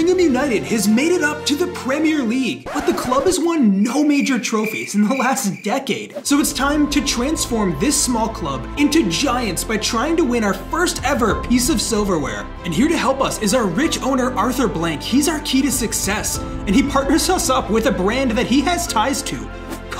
Birmingham United has made it up to the Premier League, but the club has won no major trophies in the last decade. So it's time to transform this small club into giants by trying to win our first ever piece of silverware. And here to help us is our rich owner Arthur Blank. He's our key to success, and he partners us up with a brand that he has ties to.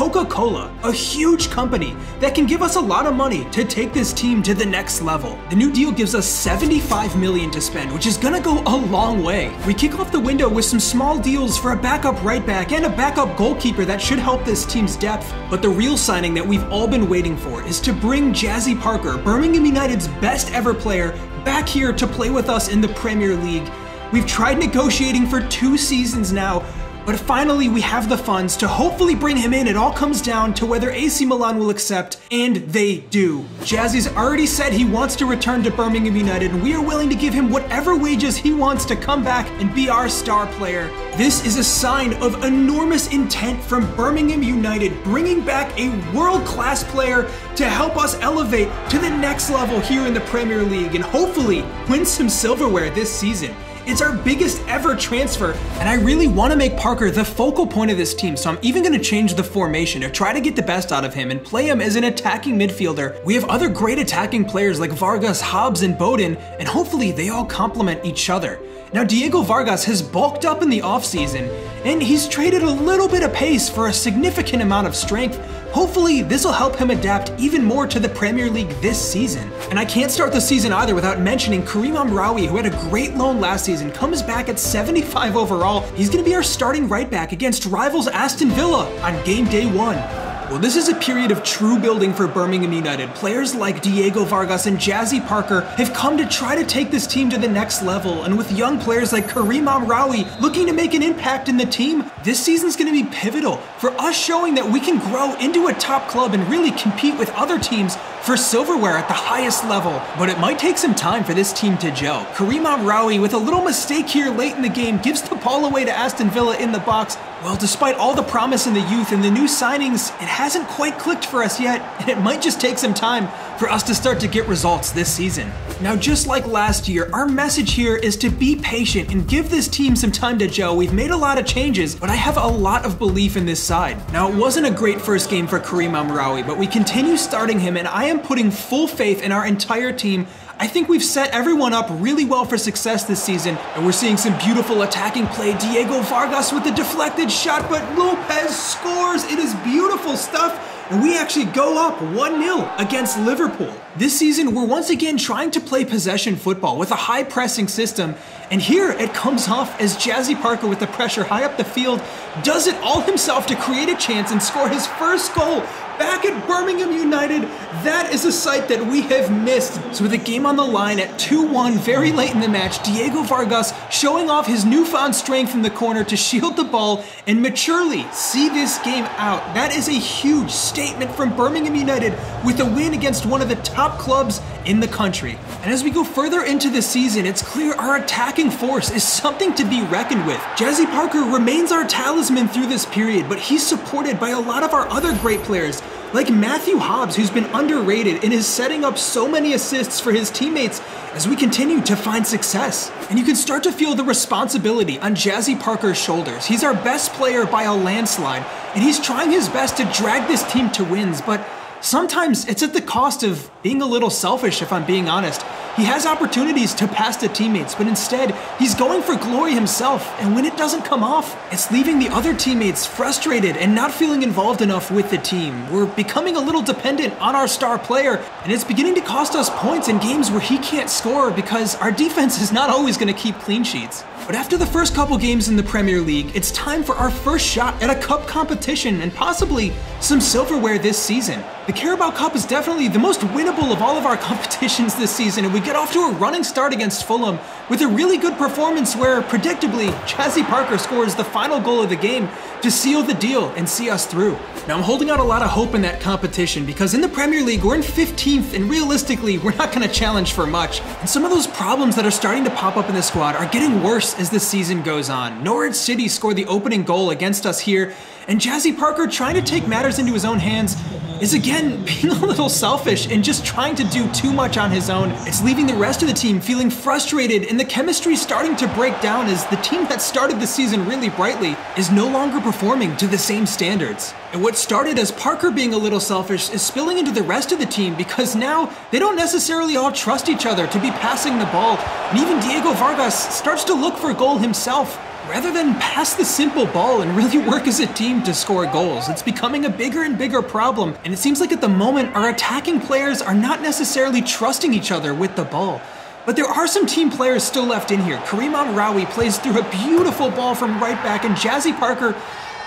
Coca-Cola, a huge company that can give us a lot of money to take this team to the next level. The new deal gives us 75 million to spend, which is gonna go a long way. We kick off the window with some small deals for a backup right back and a backup goalkeeper that should help this team's depth. But the real signing that we've all been waiting for is to bring Jazzy Parker, Birmingham United's best ever player, back here to play with us in the Premier League. We've tried negotiating for two seasons now, but finally, we have the funds to hopefully bring him in. It all comes down to whether AC Milan will accept, and they do. Jazzy's already said he wants to return to Birmingham United, and we are willing to give him whatever wages he wants to come back and be our star player. This is a sign of enormous intent from Birmingham United, bringing back a world class player to help us elevate to the next level here in the Premier League and hopefully win some silverware this season. It's our biggest ever transfer, and I really want to make Parker the focal point of this team, so I'm even going to change the formation to try to get the best out of him and play him as an attacking midfielder. We have other great attacking players like Vargas, Hobbs, and Bowden, and hopefully they all complement each other. Now, Diego Vargas has bulked up in the offseason, and he's traded a little bit of pace for a significant amount of strength. Hopefully, this will help him adapt even more to the Premier League this season. And I can't start the season either without mentioning Kareem Amraoui, who had a great loan last season, comes back at 75 overall. He's going to be our starting right back against rivals Aston Villa on game day one. Well, this is a period of true building for Birmingham United. Players like Diego Vargas and Jazzy Parker have come to try to take this team to the next level, and with young players like Kareem Amraoui looking to make an impact in the team, this season's going to be pivotal for us showing that we can grow into a top club and really compete with other teams for silverware at the highest level. But it might take some time for this team to gel. Kareem Amraoui, with a little mistake here late in the game, gives the ball away to Aston Villa in the box. Well, despite all the promise in the youth and the new signings, it hasn't quite clicked for us yet, and it might just take some time for us to start to get results this season. Now, just like last year, our message here is to be patient and give this team some time to gel. We've made a lot of changes, but I have a lot of belief in this side. Now, it wasn't a great first game for Kareem Amraoui, but we continue starting him, and I am putting full faith in our entire team. I think we've set everyone up really well for success this season, and we're seeing some beautiful attacking play. Diego Vargas with the deflected shot, but Lopez scores. It is beautiful stuff and we actually go up 1-0 against Liverpool. This season, we're once again trying to play possession football with a high pressing system, and here it comes off as Jazzy Parker with the pressure high up the field does it all himself to create a chance and score his first goal back at Birmingham United. That is a sight that we have missed. So with the game on the line at 2-1 very late in the match, Diego Vargas showing off his newfound strength in the corner to shield the ball and maturely see this game out. That is a huge statement from Birmingham United with a win against one of the top clubs in the country. And as we go further into the season, it's clear our attacking force is something to be reckoned with. Jazzy Parker remains our talisman through this period, but he's supported by a lot of our other great players like Matthew Hobbs, who's been underrated and is setting up so many assists for his teammates as we continue to find success. And you can start to feel the responsibility on Jazzy Parker's shoulders. He's our best player by a landslide, and he's trying his best to drag this team to wins, but sometimes it's at the cost of being a little selfish, if I'm being honest. He has opportunities to pass to teammates, but instead, he's going for glory himself, and when it doesn't come off, it's leaving the other teammates frustrated and not feeling involved enough with the team. We're becoming a little dependent on our star player, and it's beginning to cost us points in games where he can't score because our defense is not always going to keep clean sheets. But after the first couple games in the Premier League, it's time for our first shot at a cup competition and possibly some silverware this season. The Carabao Cup is definitely the most winnable of all of our competitions this season, and we get off to a running start against Fulham with a really good performance where, predictably, Jazzy Parker scores the final goal of the game to seal the deal and see us through. Now, I'm holding out a lot of hope in that competition because in the Premier League, we're in 15th, and realistically, we're not going to challenge for much. And some of those problems that are starting to pop up in the squad are getting worse as the season goes on. Norwich City scored the opening goal against us here, and Jazzy Parker trying to take matters into his own hands is again being a little selfish and just trying to do too much on his own. It's leaving the rest of the team feeling frustrated and the chemistry starting to break down as the team that started the season really brightly is no longer performing to the same standards. And what started as Parker being a little selfish is spilling into the rest of the team because now they don't necessarily all trust each other to be passing the ball. And even Diego Vargas starts to look for a goal himself rather than pass the simple ball and really work as a team to score goals. It's becoming a bigger and bigger problem, and it seems like at the moment our attacking players are not necessarily trusting each other with the ball. But there are some team players still left in here. Kareem Amraoui plays through a beautiful ball from right back, and Jazzy Parker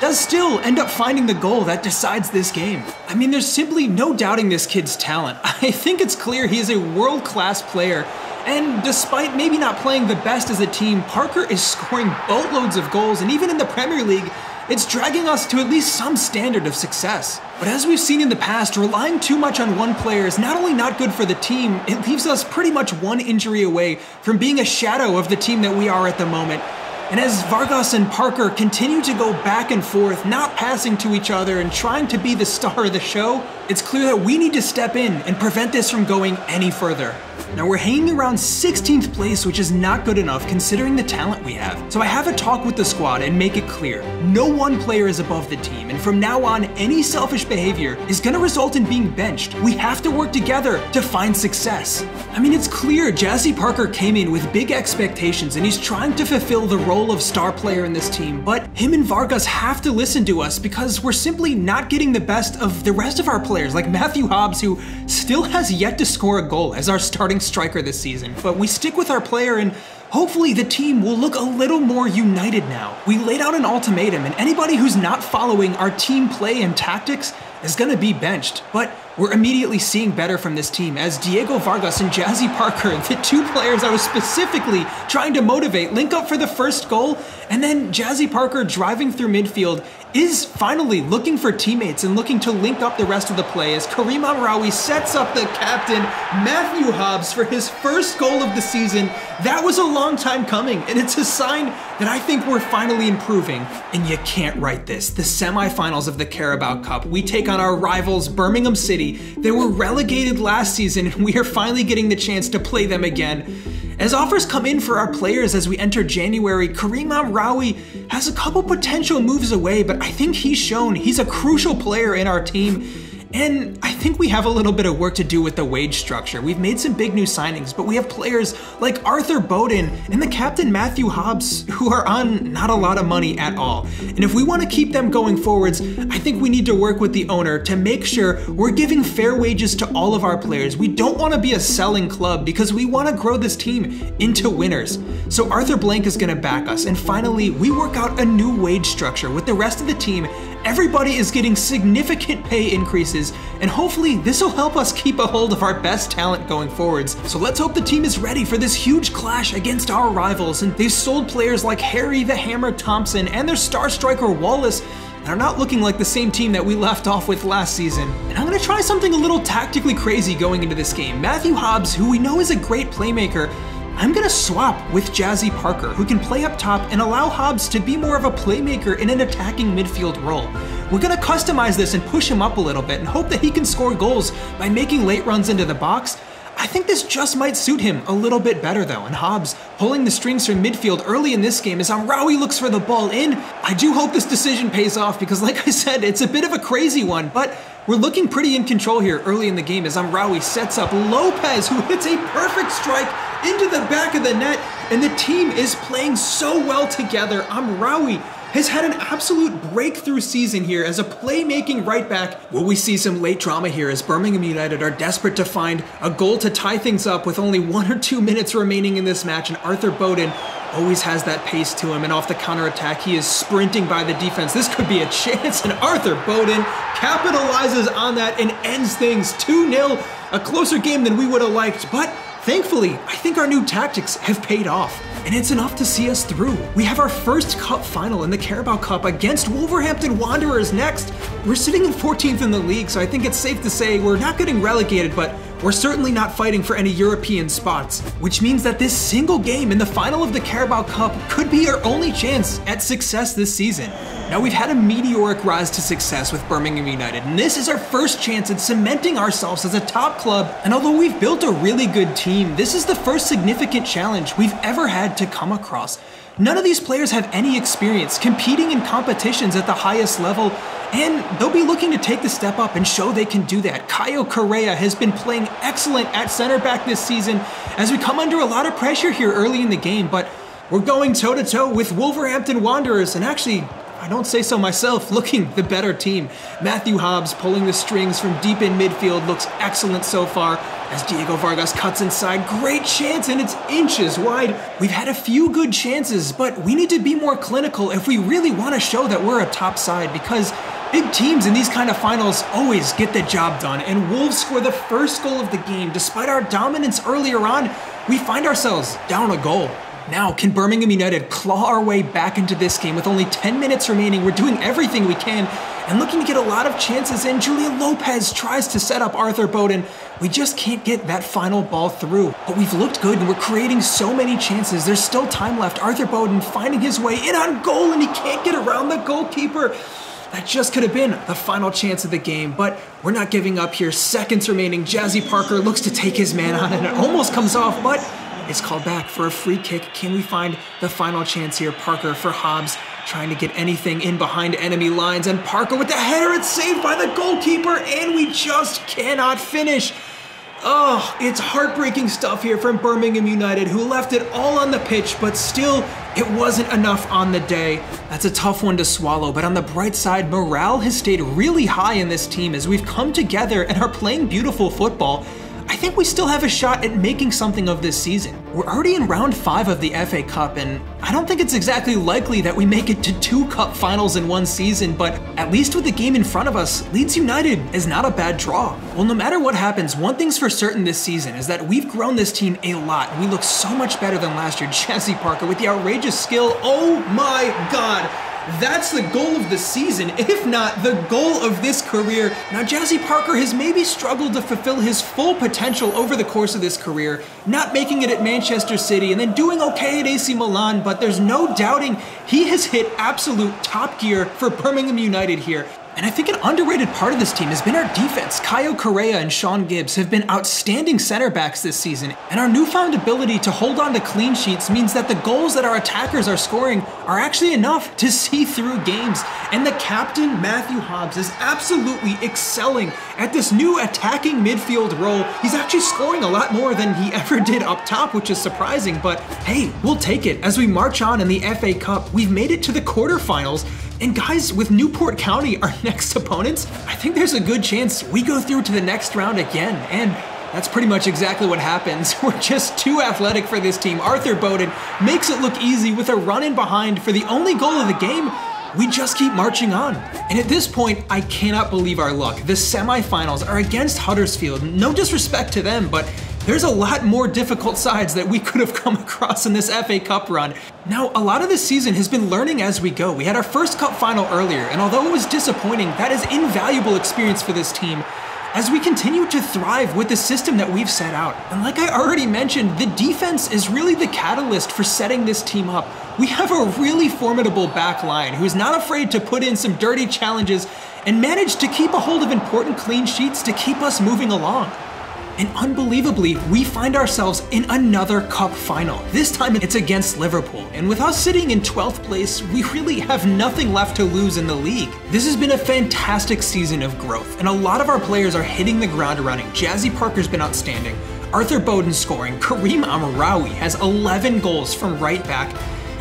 does still end up finding the goal that decides this game. I mean, there's simply no doubting this kid's talent. I think it's clear he is a world class player and despite maybe not playing the best as a team, Parker is scoring boatloads of goals, and even in the Premier League, it's dragging us to at least some standard of success. But as we've seen in the past, relying too much on one player is not only not good for the team, it leaves us pretty much one injury away from being a shadow of the team that we are at the moment. And as Vargas and Parker continue to go back and forth, not passing to each other and trying to be the star of the show, it's clear that we need to step in and prevent this from going any further. Now we're hanging around 16th place, which is not good enough considering the talent we have. So I have a talk with the squad and make it clear, no one player is above the team, and from now on, any selfish behavior is gonna result in being benched. We have to work together to find success. I mean, it's clear Jazzy Parker came in with big expectations and he's trying to fulfill the role of star player in this team, but him and Vargas have to listen to us because we're simply not getting the best of the rest of our players, like Matthew Hobbs, who still has yet to score a goal as our starting striker this season, but we stick with our player and hopefully the team will look a little more united now. We laid out an ultimatum and anybody who's not following our team play and tactics is gonna be benched. But we're immediately seeing better from this team as Diego Vargas and Jazzy Parker, the two players I was specifically trying to motivate, link up for the first goal, and then Jazzy Parker driving through midfield is finally looking for teammates and looking to link up the rest of the play as Kareem Amraoui sets up the captain, Matthew Hobbs, for his first goal of the season. That was a long time coming, and it's a sign that I think we're finally improving. And you can't write this. The semifinals of the Carabao Cup, we take on our rivals, Birmingham City. They were relegated last season, and we are finally getting the chance to play them again. As offers come in for our players as we enter January, Kareem Amraoui has a couple potential moves away, but I think he's shown he's a crucial player in our team and I think we have a little bit of work to do with the wage structure. We've made some big new signings, but we have players like Arthur Bowden and the captain Matthew Hobbs who are on not a lot of money at all. And if we want to keep them going forwards, I think we need to work with the owner to make sure we're giving fair wages to all of our players. We don't want to be a selling club because we want to grow this team into winners. So Arthur Blank is going to back us. And finally, we work out a new wage structure with the rest of the team Everybody is getting significant pay increases, and hopefully this will help us keep a hold of our best talent going forwards. So let's hope the team is ready for this huge clash against our rivals, and they've sold players like Harry the Hammer Thompson and their star striker Wallace and are not looking like the same team that we left off with last season. And I'm gonna try something a little tactically crazy going into this game. Matthew Hobbs, who we know is a great playmaker, I'm gonna swap with Jazzy Parker, who can play up top and allow Hobbs to be more of a playmaker in an attacking midfield role. We're gonna customize this and push him up a little bit and hope that he can score goals by making late runs into the box. I think this just might suit him a little bit better though, and Hobbs pulling the strings from midfield early in this game as Amraoui looks for the ball in. I do hope this decision pays off because like I said, it's a bit of a crazy one, but we're looking pretty in control here early in the game as Amraoui sets up Lopez, who hits a perfect strike into the back of the net, and the team is playing so well together. Amraoui has had an absolute breakthrough season here as a playmaking right back. Will we see some late drama here as Birmingham United are desperate to find a goal to tie things up with only one or two minutes remaining in this match, and Arthur Bowden always has that pace to him, and off the counter attack, he is sprinting by the defense. This could be a chance, and Arthur Bowden capitalizes on that and ends things 2 0. A closer game than we would have liked, but Thankfully, I think our new tactics have paid off, and it's enough to see us through. We have our first cup final in the Carabao Cup against Wolverhampton Wanderers next. We're sitting in 14th in the league, so I think it's safe to say we're not getting relegated, but We're certainly not fighting for any European spots, which means that this single game in the final of the Carabao Cup could be our only chance at success this season. Now, we've had a meteoric rise to success with Birmingham United, and this is our first chance at cementing ourselves as a top club. And although we've built a really good team, this is the first significant challenge we've ever had to come across. None of these players have any experience competing in competitions at the highest level, and they'll be looking to take the step up and show they can do that. Caio Correa has been playing excellent at center back this season as we come under a lot of pressure here early in the game, but we're going toe to toe with Wolverhampton Wanderers, and actually, I don't say so myself, looking the better team. Matthew Hobbs pulling the strings from deep in midfield looks excellent so far as Diego Vargas cuts inside. Great chance, and it's inches wide. We've had a few good chances, but we need to be more clinical if we really want to show that we're a top side because Big teams in these kind of finals always get the job done, and Wolves score the first goal of the game. Despite our dominance earlier on, we find ourselves down a goal. Now, can Birmingham United claw our way back into this game with only 10 minutes remaining? We're doing everything we can and looking to get a lot of chances in. Julia Lopez tries to set up Arthur Bowden. We just can't get that final ball through. But we've looked good and we're creating so many chances. There's still time left. Arthur Bowden finding his way in on goal and he can't get around the goalkeeper. That just could have been the final chance of the game, but we're not giving up here. Seconds remaining. Jazzy Parker looks to take his man on and it almost comes off, but it's called back for a free kick. Can we find the final chance here? Parker for Hobbs, trying to get anything in behind enemy lines, and Parker with the header. It's saved by the goalkeeper, and we just cannot finish. Oh, it's heartbreaking stuff here from Birmingham United, who left it all on the pitch, but still, it wasn't enough on the day. That's a tough one to swallow, but on the bright side, morale has stayed really high in this team as we've come together and are playing beautiful football. Think we still have a shot at making something of this season. We're already in round five of the FA Cup, and I don't think it's exactly likely that we make it to two cup finals in one season, but at least with the game in front of us, Leeds United is not a bad draw. Well, no matter what happens, one thing's for certain this season is that we've grown this team a lot, and we look so much better than last year. Jazzy Parker with the outrageous skill. Oh my god! That's the goal of the season, if not the goal of this career. Now, Jazzy Parker has maybe struggled to fulfill his full potential over the course of this career, not making it at Manchester City and then doing okay at AC Milan, but there's no doubting he has hit absolute top gear for Birmingham United here. And I think an underrated part of this team has been our defense. Caio Correa and Sean Gibbs have been outstanding center backs this season, and our newfound ability to hold on to clean sheets means that the goals that our attackers are scoring are actually enough to see through games. And the captain, Matthew Hobbs, is absolutely excelling at this new attacking midfield role. He's actually scoring a lot more than he ever did up top, which is surprising, but hey, we'll take it. As we march on in the FA Cup, we've made it to the quarterfinals, and guys, with Newport County, our next opponents, I think there's a good chance we go through to the next round again. And that's pretty much exactly what happens. We're just too athletic for this team. Arthur Bowden makes it look easy with a run in behind for the only goal of the game. We just keep marching on. And at this point, I cannot believe our luck. The semifinals are against Huddersfield. No disrespect to them, but there's a lot more difficult sides that we could have come across in this FA Cup run. Now, a lot of this season has been learning as we go. We had our first cup final earlier, and although it was disappointing, that is invaluable experience for this team as we continue to thrive with the system that we've set out. And like I already mentioned, the defense is really the catalyst for setting this team up. We have a really formidable back line who's not afraid to put in some dirty challenges and manage to keep a hold of important clean sheets to keep us moving along. And unbelievably, we find ourselves in another cup final. This time it's against Liverpool. And with us sitting in 12th place, we really have nothing left to lose in the league. This has been a fantastic season of growth, and a lot of our players are hitting the ground running. Jazzy Parker's been outstanding. Arthur Bowden scoring. Kareem Amraoui has 11 goals from right back.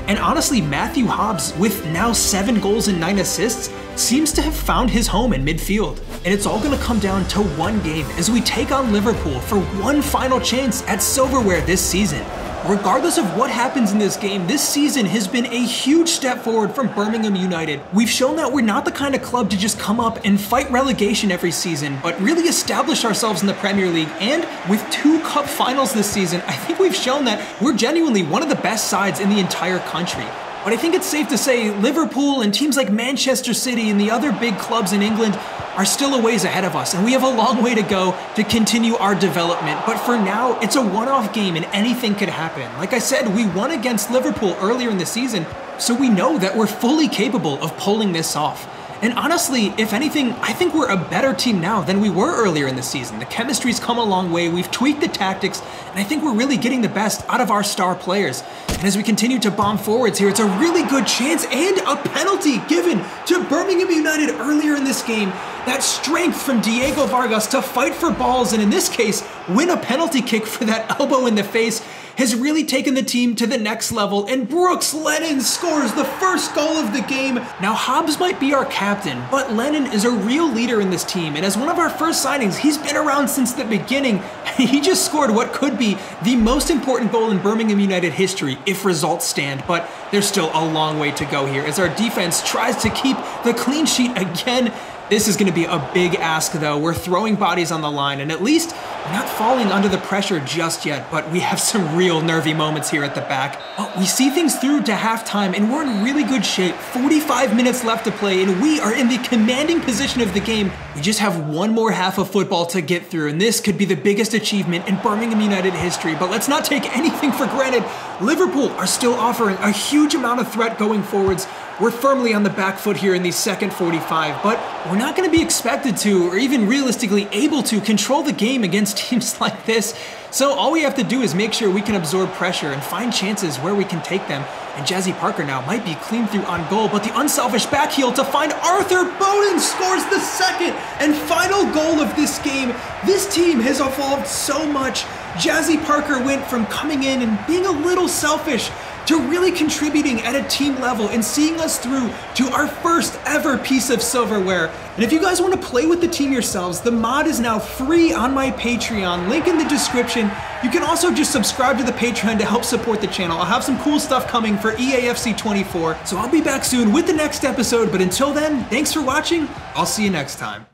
And honestly, Matthew Hobbs, with now seven goals and nine assists, seems to have found his home in midfield. And it's all going to come down to one game as we take on Liverpool for one final chance at silverware this season. Regardless of what happens in this game, this season has been a huge step forward from Birmingham United. We've shown that we're not the kind of club to just come up and fight relegation every season, but really establish ourselves in the Premier League. And with two cup finals this season, I think we've shown that we're genuinely one of the best sides in the entire country. But I think it's safe to say Liverpool and teams like Manchester City and the other big clubs in England are still a ways ahead of us, and we have a long way to go to continue our development. But for now, it's a one off game and anything could happen. Like I said, we won against Liverpool earlier in the season, so we know that we're fully capable of pulling this off. And honestly, if anything, I think we're a better team now than we were earlier in the season. The chemistry's come a long way, we've tweaked the tactics, and I think we're really getting the best out of our star players. And as we continue to bomb forwards here, it's a really good chance and a penalty given to Birmingham United earlier in this game. That strength from Diego Vargas to fight for balls and in this case, win a penalty kick for that elbow in the face has really taken the team to the next level, and Brooks Lennon scores the first goal of the game. Now, Hobbs might be our captain, but Lennon is a real leader in this team, and as one of our first signings, he's been around since the beginning. He just scored what could be the most important goal in Birmingham United history if results stand, but there's still a long way to go here as our defense tries to keep the clean sheet again. This is going to be a big ask, though. We're throwing bodies on the line, and at least not falling under the pressure just yet, but we have some real nervy moments here at the back. But we see things through to halftime, and we're in really good shape. 45 minutes left to play, and we are in the commanding position of the game. We just have one more half of football to get through, and this could be the biggest achievement in Birmingham United history. But let's not take anything for granted. Liverpool are still offering a huge amount of threat going forwards. We're firmly on the back foot here in the second 45, but we're not going to be expected to, or even realistically able to, control the game against teams like this. So all we have to do is make sure we can absorb pressure and find chances where we can take them. And Jazzy Parker now might be clean through on goal, but the unselfish back heel to find Arthur Bowden scores the second and final goal of this game. This team has evolved so much. Jazzy Parker went from coming in and being a little selfish to really contributing at a team level and seeing us through to our first ever piece of silverware. And if you guys want to play with the team yourselves, the mod is now free on my Patreon, link in the description. You can also just subscribe to the Patreon to help support the channel. I'll have some cool stuff coming for EAFC 24, so I'll be back soon with the next episode, but until then, thanks for watching, I'll see you next time.